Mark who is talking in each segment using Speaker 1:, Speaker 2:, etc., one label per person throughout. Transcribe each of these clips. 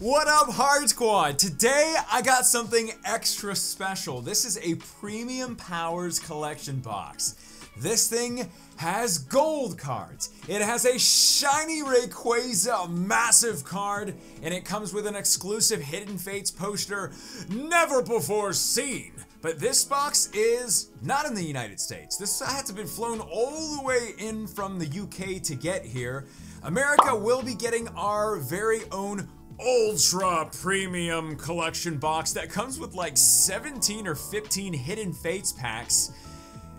Speaker 1: What up, Hart Squad? Today I got something extra special. This is a Premium Powers collection box. This thing has gold cards. It has a shiny Rayquaza massive card, and it comes with an exclusive Hidden Fates poster never before seen. But this box is not in the United States. This had to be flown all the way in from the UK to get here. America will be getting our very own ultra premium collection box that comes with like 17 or 15 hidden fates packs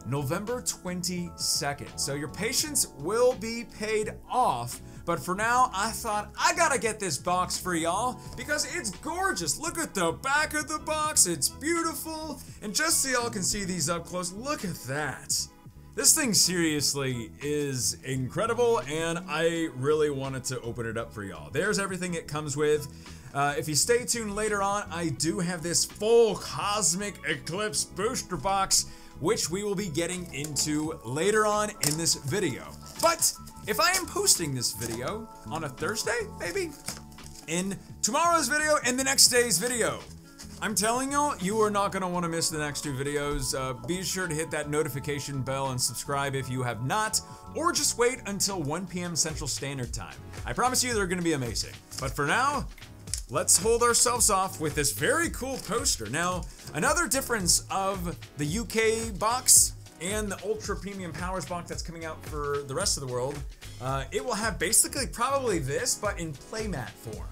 Speaker 1: November 22nd. So your patience will be paid off. But for now, I thought I gotta get this box for y'all because it's gorgeous. Look at the back of the box, it's beautiful. And just so y'all can see these up close, look at that. This thing seriously is incredible, and I really wanted to open it up for y'all. There's everything it comes with. Uh, if you stay tuned later on, I do have this full Cosmic Eclipse booster box, which we will be getting into later on in this video. But if I am posting this video on a Thursday, maybe, in tomorrow's video and the next day's video, I'm telling y'all, you are not going to want to miss the next two videos. Uh, be sure to hit that notification bell and subscribe if you have not, or just wait until 1 p.m. Central Standard Time. I promise you they're going to be amazing. But for now, let's hold ourselves off with this very cool poster. Now, another difference of the UK box and the Ultra Premium Powers box that's coming out for the rest of the world, uh, it will have basically probably this, but in playmat form.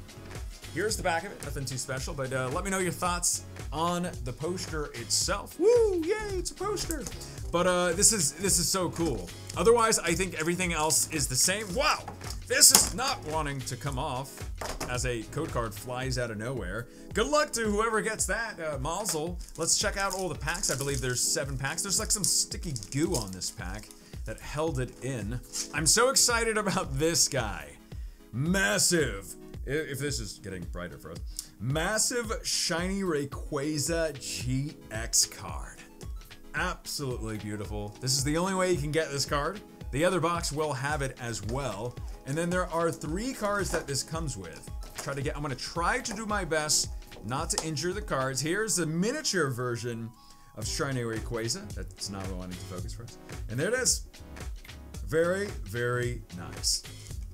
Speaker 1: Here's the back of it, nothing too special, but uh, let me know your thoughts on the poster itself. Woo, yay, it's a poster. But uh, this is this is so cool. Otherwise, I think everything else is the same. Wow, this is not wanting to come off as a code card flies out of nowhere. Good luck to whoever gets that, uh, Mazel. Let's check out all the packs. I believe there's seven packs. There's like some sticky goo on this pack that held it in. I'm so excited about this guy. Massive if this is getting brighter for us. Massive Shiny Rayquaza GX card. Absolutely beautiful. This is the only way you can get this card. The other box will have it as well. And then there are three cards that this comes with. Try to get, I'm gonna try to do my best not to injure the cards. Here's the miniature version of Shiny Rayquaza. That's not what I wanting to focus for us. And there it is. Very, very nice.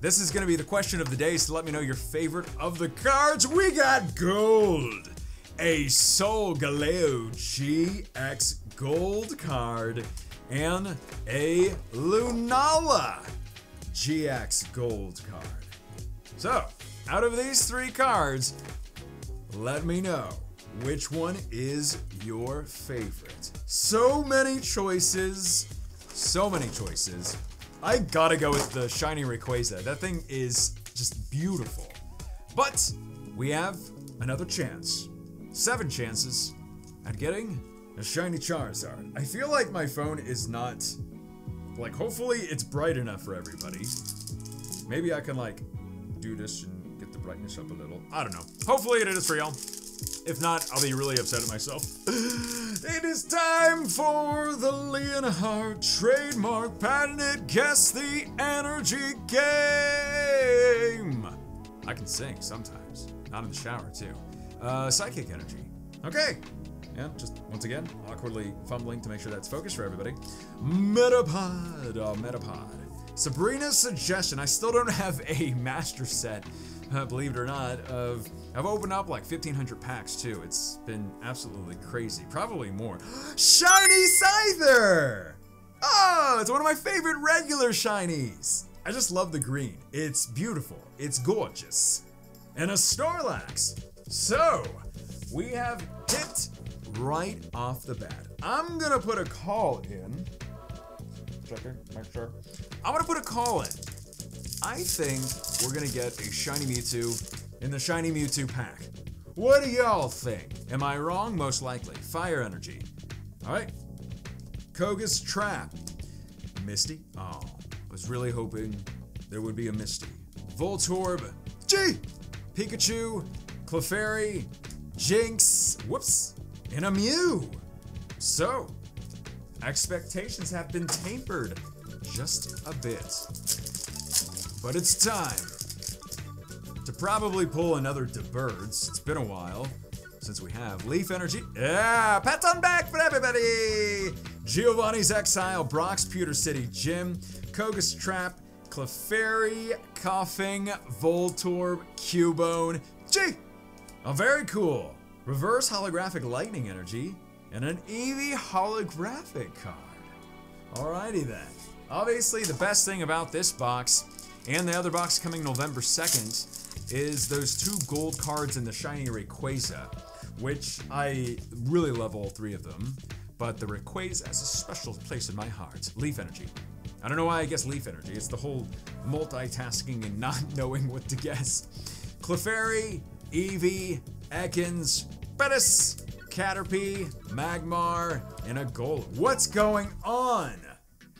Speaker 1: This is going to be the question of the day, so let me know your favorite of the cards. We got gold. A Solgaleo GX gold card and a Lunala GX gold card. So, out of these three cards, let me know which one is your favorite. So many choices, so many choices. I gotta go with the shiny Rayquaza. That thing is just beautiful. But we have another chance. Seven chances at getting a shiny Charizard. I feel like my phone is not like hopefully it's bright enough for everybody. Maybe I can like do this and get the brightness up a little. I don't know. Hopefully it is for y'all. If not, I'll be really upset at myself. it is time for the Leonhart trademark patented Guess the Energy game. I can sing sometimes, not in the shower too. Uh, psychic energy. Okay. Yeah, just once again, awkwardly fumbling to make sure that's focused for everybody. Metapod, uh, Metapod. Sabrina's suggestion. I still don't have a master set uh, believe it or not, of I've opened up like 1,500 packs too. It's been absolutely crazy. Probably more. Shiny Scyther! Oh, it's one of my favorite regular shinies. I just love the green. It's beautiful. It's gorgeous. And a Snorlax. So, we have hit right off the bat. I'm gonna put a call in. Checker, make sure. I'm gonna put a call in. I think we're gonna get a Shiny Mewtwo in the Shiny Mewtwo pack. What do y'all think? Am I wrong? Most likely. Fire Energy. Alright. Koga's Trap. Misty? Oh, I was really hoping there would be a Misty. Voltorb. G! Pikachu. Clefairy. Jynx. Whoops. And a Mew. So, expectations have been tapered just a bit. But it's time to probably pull another DeBirds. It's been a while since we have Leaf Energy. Yeah, pats on back for everybody. Giovanni's Exile, Brock's Pewter City Gym, Koga's Trap, Clefairy, Koffing, Voltorb, Cubone. Gee, oh, very cool. Reverse holographic lightning energy and an Eevee holographic card. Alrighty then. Obviously, the best thing about this box and the other box coming November 2nd is those two gold cards in the Shiny Rayquaza, which I really love all three of them, but the Rayquaza has a special place in my heart. Leaf Energy. I don't know why I guess Leaf Energy. It's the whole multitasking and not knowing what to guess. Clefairy, Eevee, Ekans, Bettis, Caterpie, Magmar, and a Gold. What's going on?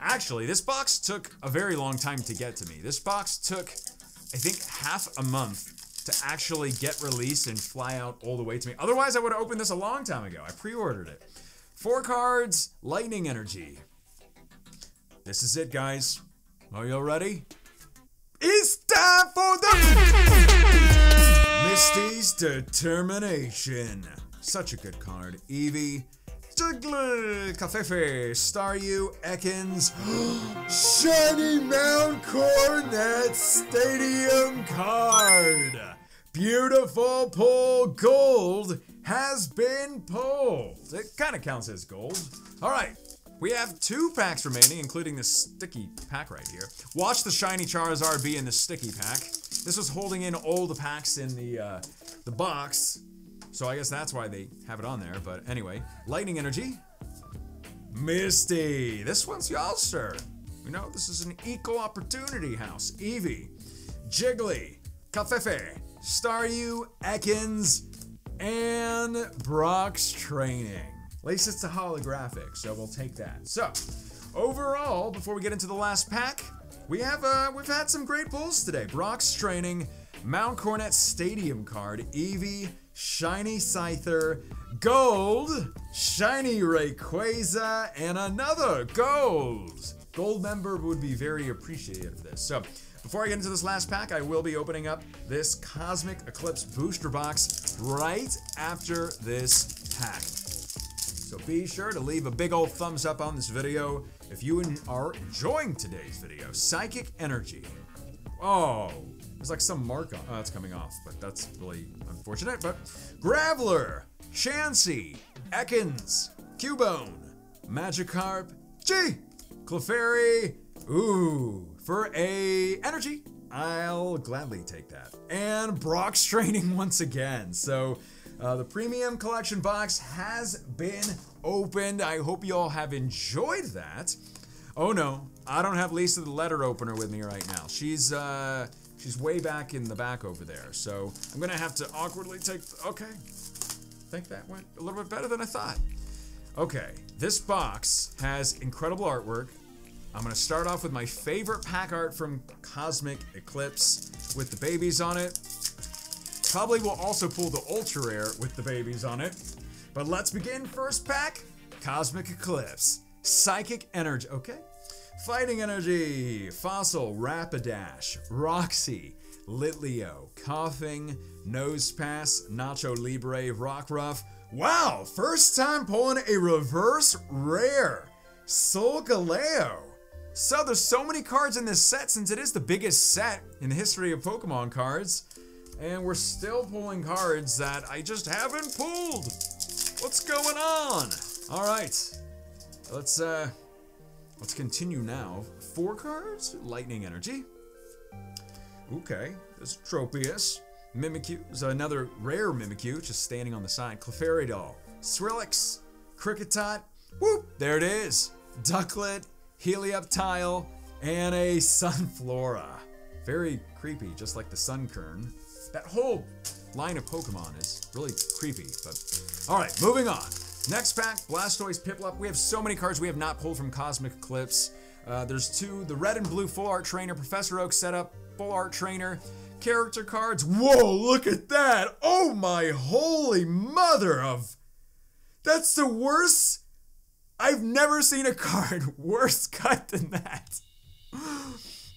Speaker 1: Actually, this box took a very long time to get to me. This box took, I think, half a month to actually get released and fly out all the way to me. Otherwise, I would have opened this a long time ago. I pre-ordered it. Four cards, Lightning Energy. This is it, guys. Are you all ready? It's time for the Misty's Determination. Such a good card. Eevee, Juggler, Cafefe, Staryu, Ekans, Shiny Mount Coronet Stadium card. Beautiful pull gold has been pulled. It kind of counts as gold. All right, we have two packs remaining, including this sticky pack right here. Watch the shiny Charizard be in the sticky pack. This was holding in all the packs in the uh, the box. So I guess that's why they have it on there. But anyway, Lightning Energy. Misty. This one's y'all, sir. You know, this is an eco opportunity house. Eevee. Jiggly. Cafefe. Staryu. Ekans. And Brock's Training. At least it's a holographic, so we'll take that. So, overall, before we get into the last pack, we have uh, we've had some great pulls today. Brock's Training, Mount Coronet Stadium card, Eevee, Shiny Scyther, Gold, Shiny Rayquaza, and another Gold. Gold member would be very appreciative of this. So, before I get into this last pack, I will be opening up this Cosmic Eclipse booster box right after this pack. So be sure to leave a big old thumbs up on this video if you are enjoying today's video. Psychic Energy. Oh, there's like some mark on. Oh, that's coming off, but that's really unfortunate. But Graveler, Chansey, Ekans, Cubone, Magikarp, G, Clefairy. Ooh, for a energy, I'll gladly take that. And Brock's training once again. So uh, the premium collection box has been opened. I hope you all have enjoyed that. Oh no, I don't have Lisa the letter opener with me right now. She's uh, she's way back in the back over there. So I'm gonna have to awkwardly take. Okay, I think that went a little bit better than I thought. Okay, this box has incredible artwork. I'm gonna start off with my favorite pack art from Cosmic Eclipse with the babies on it. Probably will also pull the ultra rare with the babies on it. But let's begin first pack, Cosmic Eclipse. Psychic Energy, okay. Fighting Energy, Fossil, Rapidash, Roxy, Litleo, Koffing, Nosepass, Nacho Libre, Rockruff. Wow, first time pulling a reverse rare. Solgaleo. So there's so many cards in this set since it is the biggest set in the history of Pokemon cards. And we're still pulling cards that I just haven't pulled. What's going on? All right, let's uh, let's continue now. Four cards, Lightning Energy. Okay, there's Tropius. Mimikyu is another rare Mimikyu, just standing on the side. Clefairy Skrillex, Kricketot. Whoop, there it is. Ducklett, Helioptile, and a Sunflora. Very creepy, just like the Sunkern. That whole line of Pokemon is really creepy, but all right, moving on. Next pack, Blastoise, Piplup. We have so many cards we have not pulled from Cosmic Eclipse. Uh, there's two, the red and blue full art trainer, Professor Oak setup, full art trainer, character cards. Whoa, look at that. Oh my holy mother of... That's the worst... I've never seen a card worse cut than that.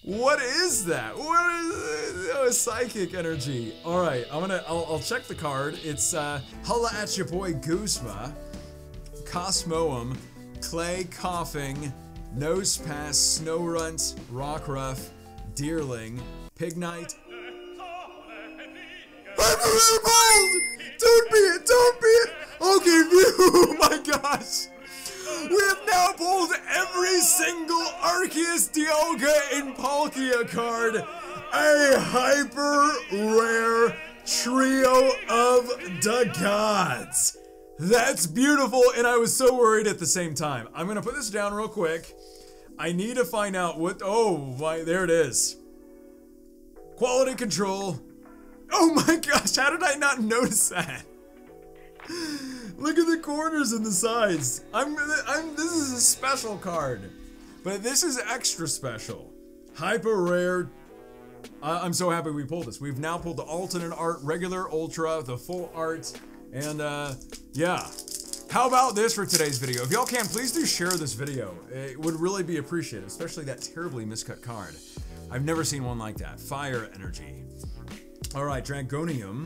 Speaker 1: What is that? What is it? Oh, psychic energy. All right, I'm gonna. I'll, I'll check the card. It's uh, holla at your boy Guzma, Cosmoem, Clay Koffing, Nose Pass, Snorunt, Rockruff, Deerling, Pignite. I'm little bold! Don't be it! Don't be it! You! Oh my gosh! We have now pulled every single Arceus Dialga in Palkia card. A hyper rare trio of the gods. That's beautiful, and I was so worried at the same time. I'm gonna put this down real quick. I need to find out what. Oh, my, there it is. Quality control. Oh my gosh, how did I not notice that? Look at the corners and the sides. I'm, I'm, this is a special card. But this is extra special. Hyper rare. I'm so happy we pulled this. We've now pulled the alternate art, regular, ultra, the full art, and uh, yeah. How about this for today's video? If y'all can, please do share this video. It would really be appreciated, especially that terribly miscut card. I've never seen one like that. Fire energy. All right, Dragonium,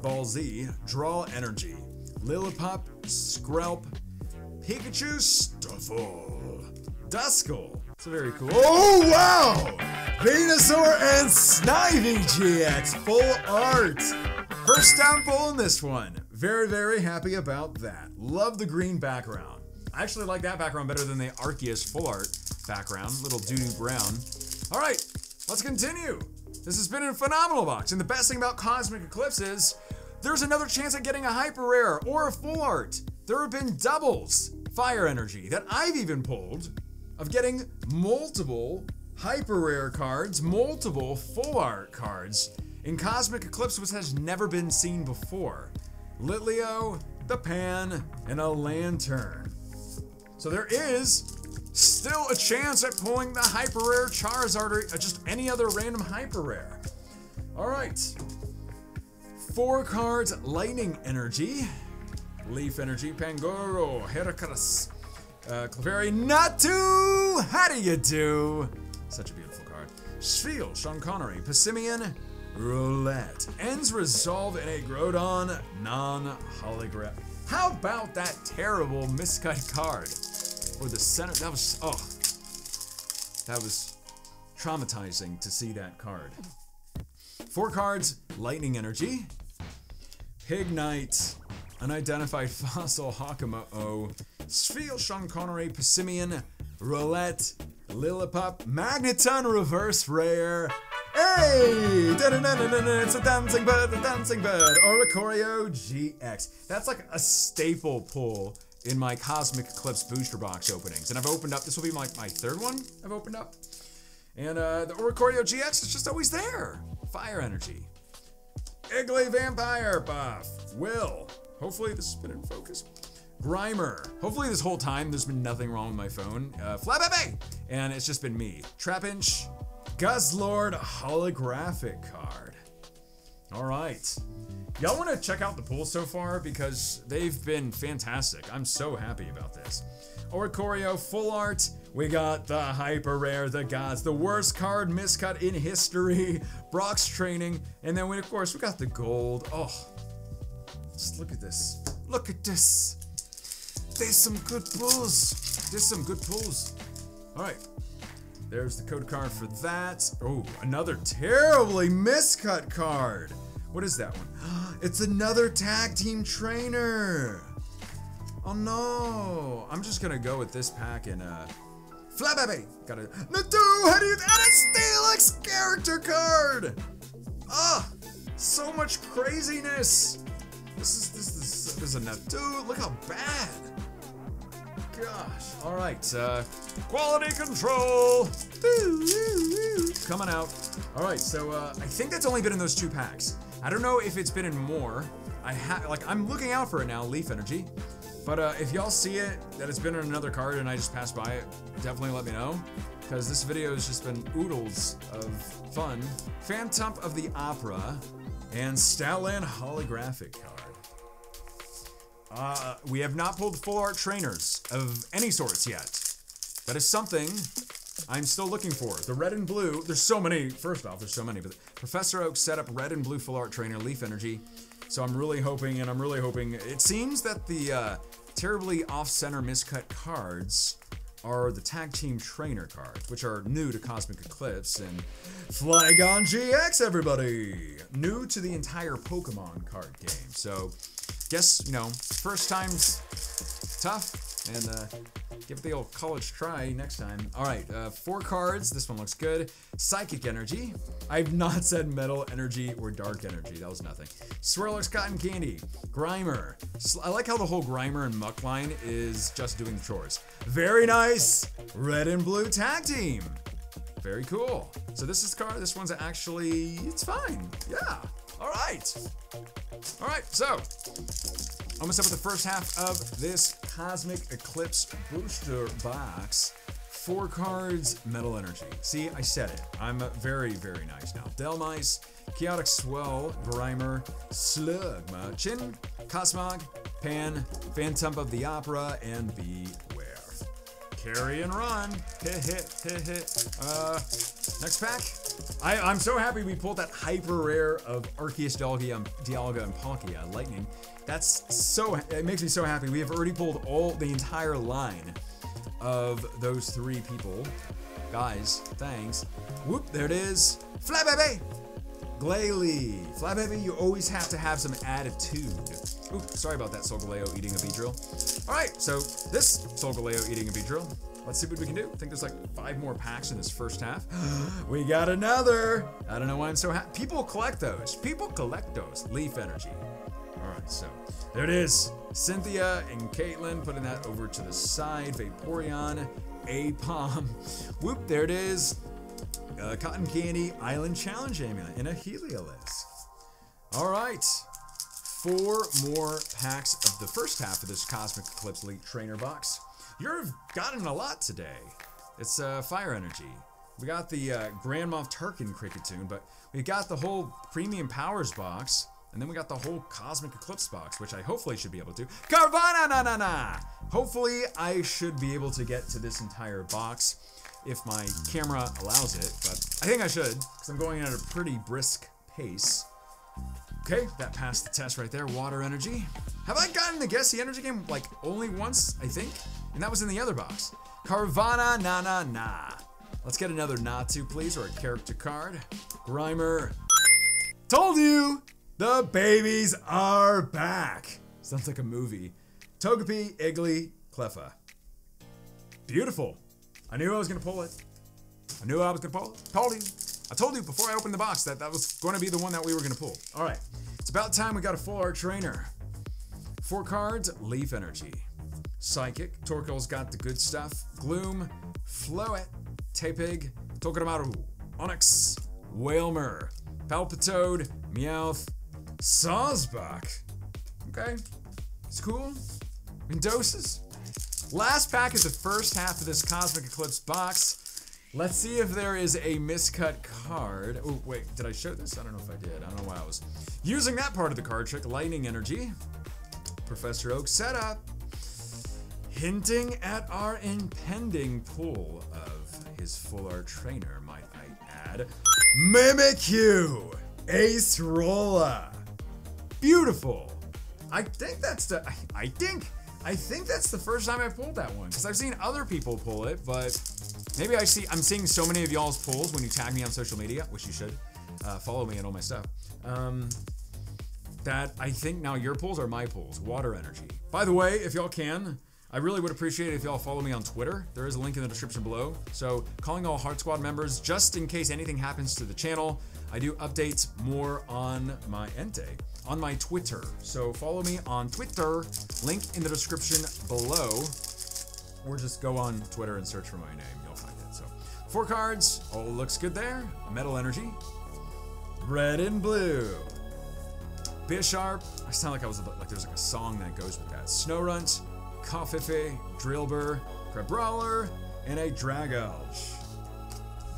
Speaker 1: Ball Z, Draw Energy, Lillipup, Skrelp, Pikachu, Stufful, Duskull. It's very cool. Oh, wow! Venusaur and Snivy GX, full art. First time pulling this one. Very, very happy about that. Love the green background. I actually like that background better than the Arceus full art background, little doo-doo brown. All right, let's continue. This has been a phenomenal box, and the best thing about Cosmic Eclipse is there's another chance at getting a hyper rare or a full art. There have been doubles, fire energy, that I've even pulled of getting multiple hyper rare cards, multiple full art cards in Cosmic Eclipse, which has never been seen before. Litleo, the Pan, and a Lantern. So there is still a chance at pulling the hyper rare Charizard or just any other random hyper rare. All right. Four cards, Lightning Energy, Leaf Energy, Pangoro, Heracross, uh, Clefairy, Natu! How do you do? Such a beautiful card. Spheal, Sean Connery, Passimian, Roulette. Ends resolve in a Grodon non-hologram. How about that terrible miscut card? Or the center, that was, oh. That was traumatizing to see that card. Four cards, Lightning Energy, Pignite, Unidentified Fossil Hakamo-O, Spheal, Sean Connery, Passimian, Roulette, Lillipup, Magneton Reverse Rare, Hey! It's a dancing bird, a dancing bird. or a Oricorio GX. That's like a staple pull in my Cosmic Eclipse booster box openings. And I've opened up, this will be like my, my third one I've opened up. And uh, the Oricorio GX is just always there. Fire energy. Iggly Vampire buff. Will. Hopefully this has been in focus. Grimer. Hopefully this whole time there's been nothing wrong with my phone. Uh, Flabébé! And it's just been me. Trapinch. Guzzlord holographic card. All right. Y'all want to check out the pool so far because they've been fantastic. I'm so happy about this. Oricorio full art. We got the hyper rare, the gods, the worst card miscut in history, Brock's training, and then we of course we got the gold. Oh, just look at this. Look at this. There's some good pulls. There's some good pulls. All right. There's the code card for that. Oh, another terribly miscut card. What is that one? It's another tag team trainer. Oh no. I'm just gonna go with this pack and uh Flabébé! Got a Natu! How do you and a Steelix character card! Ah! So much craziness! This is this is this is a Natu. Look how bad! Gosh. Alright, uh quality control! Coming out. Alright, so uh I think that's only been in those two packs. I don't know if it's been in more. I have like I'm looking out for it now, Leaf Energy. But uh, if y'all see it that it's been in another card and I just passed by it, definitely let me know. Because this video has just been oodles of fun. Phantom of the Opera and Stoutland holographic card. Uh, we have not pulled full art trainers of any sorts yet. That is something I'm still looking for the red and blue. There's so many. First off, there's so many, but Professor Oak set up red and blue full art trainer Leaf Energy. So I'm really hoping, and I'm really hoping. It seems that the uh, terribly off-center miscut cards are the tag team trainer cards, which are new to Cosmic Eclipse and Flygon GX, everybody! New to the entire Pokemon card game. So, guess, you know, first time's tough, and uh, give it the old college try next time. All right, uh, four cards. This one looks good. Psychic Energy. I've not said Metal Energy or Dark Energy. That was nothing. Swirlix Cotton Candy. Grimer. I like how the whole Grimer and Muk line is just doing the chores. Very nice. Red and Blue Tag Team. Very cool. So this is card. This one's actually, it's fine. Yeah. All right. All right, so almost up with the first half of this Cosmic Eclipse booster box. Four cards, Metal Energy. See, I said it. I'm very, very nice now. Delmice, Chaotic Swell, Grimer, Slugma, Chin, Cosmog, Pan, Phantom of the Opera, and Bewear. Carry and run. Hit, hit, hit, hit. Uh, next pack. I, I'm so happy we pulled that hyper rare of Arceus, Dialga, Dialga and Palkia, Lightning. That's so, it makes me so happy. We have already pulled all, the entire line of those three people. Guys, thanks. Whoop, there it is. Flabébé! Glalie. Flabébé, you always have to have some attitude. Oop, sorry about that, Solgaleo eating a Beedrill. Alright, so this Solgaleo eating a Beedrill. Let's see what we can do. I think there's like five more packs in this first half. we got another! I don't know why I'm so happy. People collect those. People collect those. Leaf Energy. Alright, so there it is. Cynthia and Caitlin putting that over to the side. Vaporeon, Aipom. Whoop, there it is. Uh, Cotton Candy Island Challenge Amulet and a Heliolisk. Alright. Four more packs of the first half of this Cosmic Eclipse Elite Trainer box. You've gotten a lot today. It's uh, Fire Energy. We got the uh, Grand Moff Tarkin Kricketune, but we got the whole Premium Powers box. And then we got the whole Cosmic Eclipse box, which I hopefully should be able to. Carvanha na na na! Hopefully I should be able to get to this entire box if my camera allows it, but I think I should, because I'm going at a pretty brisk pace. Okay, that passed the test right there. Water energy. Have I gotten the guess the energy game like only once, I think? And that was in the other box. Carvanha na na na. Let's get another Natu, please, or a character card. Grimer. Told you! The babies are back. Sounds like a movie. Togepi, Iggly, Cleffa. Beautiful. I knew I was gonna pull it. I knew I was gonna pull it. Told you. I told you before I opened the box that that was going to be the one that we were gonna pull. All right. It's about time we got a full art trainer. Four cards, Leaf Energy. Psychic, Torkoal's got the good stuff. Gloom, Floet, Tepig, Togedemaru, Onix, Wailmer, Palpitoad, Meowth, Sawsbuck. Okay, it's cool. In doses. Last pack is the first half of this Cosmic Eclipse box. Let's see if there is a miscut card. Oh, wait, did I show this? I don't know if I did. I don't know why I was using that part of the card trick. Lightning Energy. Professor Oak setup. Hinting at our impending pull of his full art trainer, might I add. Mimikyu! Acerola! Beautiful. I think that's the. I, think. I think that's the first time I pulled that one because I've seen other people pull it, but maybe I see. I'm seeing so many of y'all's pulls when you tag me on social media, which you should. Uh, follow me and all my stuff. Um, that I think now your pulls are my pulls. Water energy. By the way, if y'all can, I really would appreciate it if y'all follow me on Twitter. There is a link in the description below. So, calling all Hart Squad members, just in case anything happens to the channel, I do updates more on my Entei on my Twitter. So follow me on Twitter, link in the description below, or just go on Twitter and search for my name. You'll find it. So four cards, all looks good there. Metal Energy, red and blue. Bisharp, I sound like I was like there's like a song that goes with that. Snorunt, Coffife, Drillbur, Crabrawler, and a Dragalge.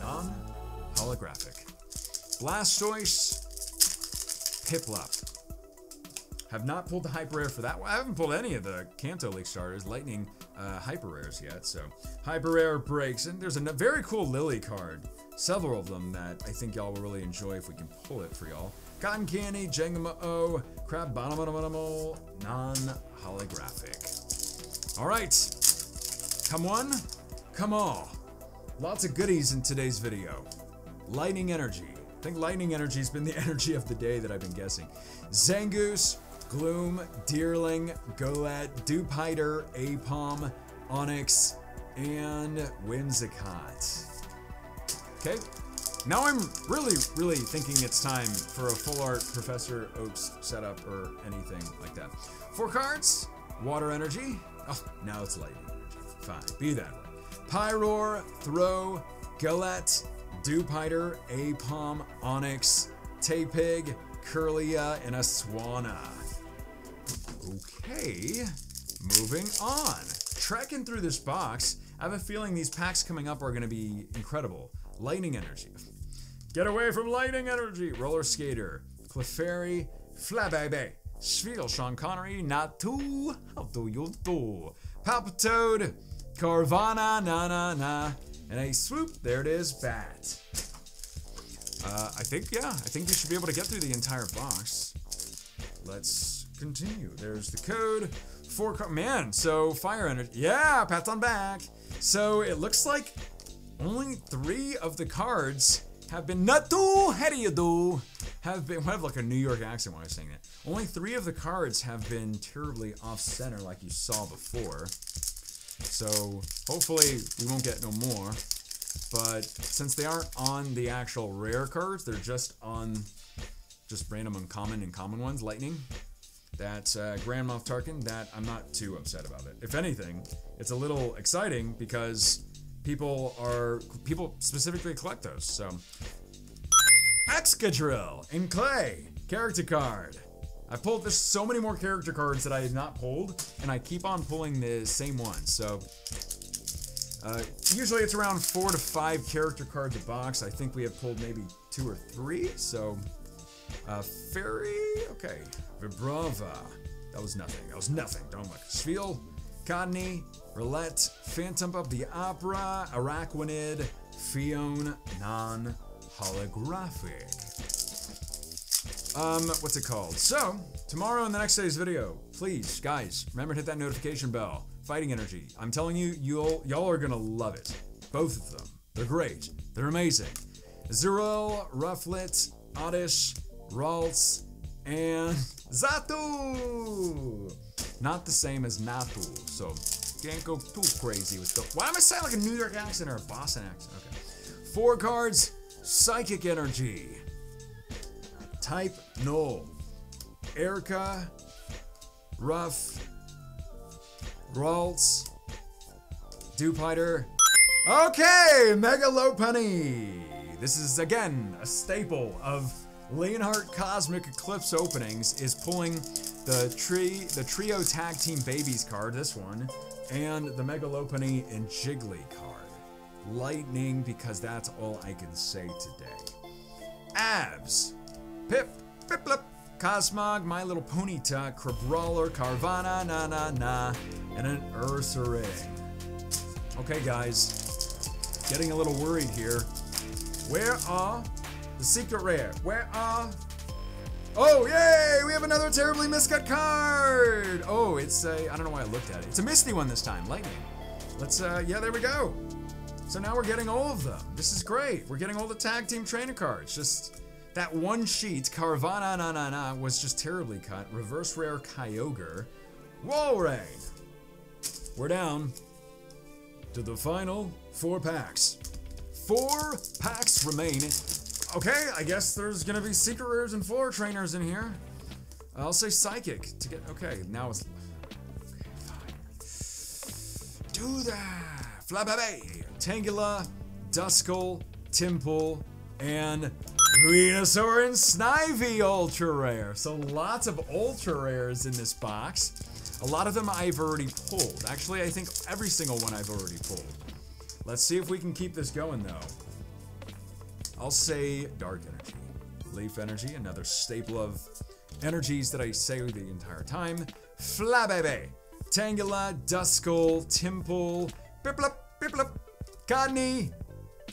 Speaker 1: Non-holographic. Blastoise, Piplup, Have not pulled the hyper rare for that one. I haven't pulled any of the Kanto League starters, Lightning uh, hyper rares yet. So hyper rare breaks, and there's a very cool Lily card. Several of them that I think y'all will really enjoy if we can pull it for y'all. Cotton Candy, Jangmo-o, Crab Bonomonomonomo, non-holographic. All right, come on, come on. Lots of goodies in today's video. Lightning Energy. I think Lightning Energy has been the energy of the day that I've been guessing. Zangoose, Gloom, Deerling, Golett, Dewpider, Aipom, Onix, and Whimsicott. Okay, now I'm really, really thinking it's time for a full art Professor Oaks setup or anything like that. Four cards, Water Energy. Oh, now it's Lightning Energy. Fine, be that way. Pyroar, Throh, Golett, Dewpider, Aipom, Onix, Tepig, Kirlia, and a. Okay, moving on. Trekking through this box, I have a feeling these packs coming up are going to be incredible. Lightning Energy. Get away from Lightning Energy! Roller Skater, Clefairy, Flabébé, Spheal, Sean Connery, Natu, how do you do? Palpitoad, Carvanha, na na na, and a swoop, there it is, Bat. Uh, I think, yeah, I think you should be able to get through the entire box. Let's continue. There's the code. Car- man, so fire energy. Yeah, pat on back. So it looks like only three of the cards have been natu. Do? Have been. I have like a New York accent when I was saying that. Only three of the cards have been terribly off center, like you saw before. So hopefully we won't get no more. But since they aren't on the actual rare cards, they're just on just random uncommon and common ones. Lightning. That's uh, Grand Moff Tarkin. That I'm not too upset about it. If anything, it's a little exciting because people are people specifically collect those. So Excadrill in clay character card. I pulled this so many more character cards that I had not pulled, and I keep on pulling the same ones. So uh, usually it's around four to five character cards a box. I think we have pulled maybe two or three. So uh, Fairy, okay, Vibrava. That was nothing. That was nothing. Don't look. Spheal, Codney, Roulette, Phantom of the Opera, Araquanid, Fion, non holographic. Um, what's it called? So, tomorrow in the next day's video, please, guys, remember to hit that notification bell. Fighting Energy. I'm telling you, you'll y'all are gonna love it. Both of them. They're great. They're amazing. Zero, Rufflet, Oddish, Ralts, and Xatu! Not the same as Natu, so can't go too crazy with the. Why am I saying like a New York accent or a Boston accent? Okay. Four cards, Psychic Energy. Type No. Erika, Ruff, Ralts, Dewpider. Okay, Mega Lopunny. This is again a staple of Leonhart Cosmic Eclipse openings is pulling the tree the trio tag team babies card, this one, and the Mega Lopunny and Jiggly card. Lightning because that's all I can say today. Abs. Pip, Piplup, Cosmog, My Little Ponyta, Crabrawler, Carvanha, Na Na Na, and an Ursaring. Okay, guys, getting a little worried here. Where are the secret rare? Where are... Oh, yay! We have another terribly miscut card! Oh, it's a... I don't know why I looked at it. It's a misty one this time. Lightning. Let's, uh... Yeah, there we go. So now we're getting all of them. This is great. We're getting all the tag team trainer cards. Just that one sheet, Carvanha na na na, was just terribly cut. Reverse rare Kyogre. Walrein. We're down to the final four packs. Four packs remain. Okay, I guess there's gonna be secret rares and floor trainers in here. I'll say psychic to get. Okay, now it's. Okay, fine. Do that. Flabébé, Tangela, Duskull, Timple, and Venusaur and Snivy Ultra Rare. So lots of Ultra Rares in this box. A lot of them I've already pulled. Actually, I think every single one I've already pulled. Let's see if we can keep this going though. I'll say Dark Energy. Leaf Energy, another staple of energies that I say the entire time. Flabebe, Tangela, Duskull, Temple, Piplup, Piplup, Codney,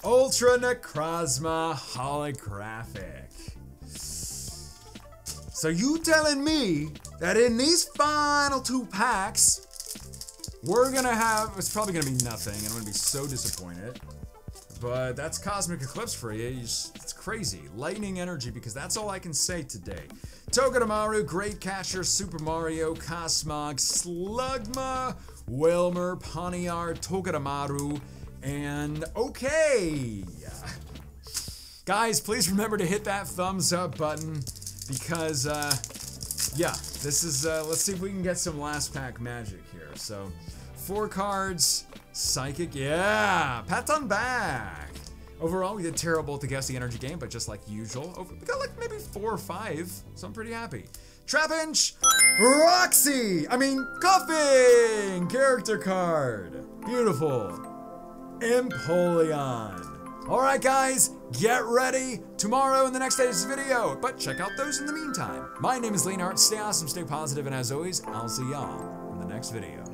Speaker 1: Ultra Necrozma Holographic. So you telling me that in these final two packs, we're gonna have, it's probably gonna be nothing, and I'm gonna be so disappointed. But that's Cosmic Eclipse for you. it's crazy. Lightning energy, because that's all I can say today. Togedemaru, Great Catcher, Super Mario, Cosmog, Slugma, Wailmer, Pawniard, Togedemaru, and okay. Guys, please remember to hit that thumbs up button because, uh, yeah, this is, uh, let's see if we can get some last pack magic here. So, four cards, Psychic, yeah, pat on back. Overall, we did terrible to Guess the Energy game, but just like usual, over, we got like maybe four or five, so I'm pretty happy. Trapinch, Roxy, I mean, Koffing, character card, beautiful. Empoleon. Alright guys, get ready tomorrow in the next day's video, but check out those in the meantime. My name is Leonhart, stay awesome, stay positive, and as always, I'll see y'all in the next video.